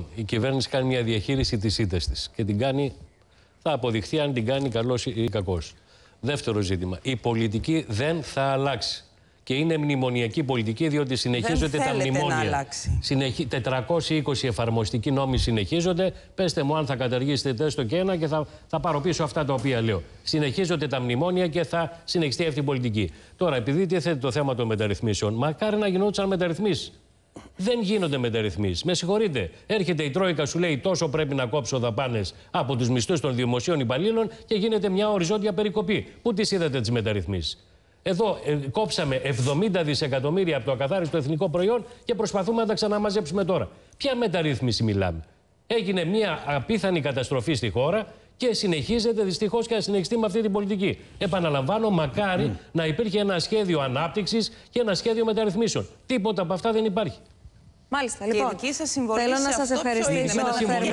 Πρώτον, η κυβέρνηση κάνει μια διαχείριση της ήττε της και την κάνει, θα αποδειχθεί αν την κάνει καλός ή κακός. Δεύτερο ζήτημα. Η πολιτική δεν θα αλλάξει. Και είναι μνημονιακή πολιτική, διότι συνεχίζονται Δεν τα θέλετε να μνημόνια. αλλάξει. Συνεχι... 420 εφαρμοστικοί νόμοι συνεχίζονται. Πεςτε μου αν θα καταργήσετε έστω και ένα και θα, θα πάρω πίσω αυτά τα οποία λέω. Συνεχίζονται τα μνημόνια και θα συνεχιστεί αυτή η πολιτική. Τώρα, επειδή τίθεται το θέμα των μεταρρυθμίσεων, μακάρι να γινόντουσαν μεταρρυθμίσεις. Δεν γίνονται μεταρρυθμίσεις. Με συγχωρείτε. Έρχεται η Τρόικα, σου λέει τόσο πρέπει να κόψω δαπάνες από τους μισθούς των δημοσίων υπαλλήλων και γίνεται μια οριζόντια περικοπή. Πού τις είδατε τις μεταρρυθμίσεις; Εδώ ε, κόψαμε 70 δισεκατομμύρια από το ακαθάριστο εθνικό προϊόν και προσπαθούμε να τα ξαναμαζέψουμε τώρα. Ποια μεταρρύθμιση μιλάμε; Έγινε μια απίθανη καταστροφή στη χώρα και συνεχίζεται δυστυχώς και να συνεχιστεί με αυτή την πολιτική. Επαναλαμβάνω, μακάρι να υπήρχε ένα σχέδιο ανάπτυξης και ένα σχέδιο μεταρρυθμίσεων. Τίποτα από αυτά δεν υπάρχει. Μάλιστα, Και η λοιπόν. δική σας συμβολή θέλω σε να σας αυτό ποιο είναι, ευχαριστήσω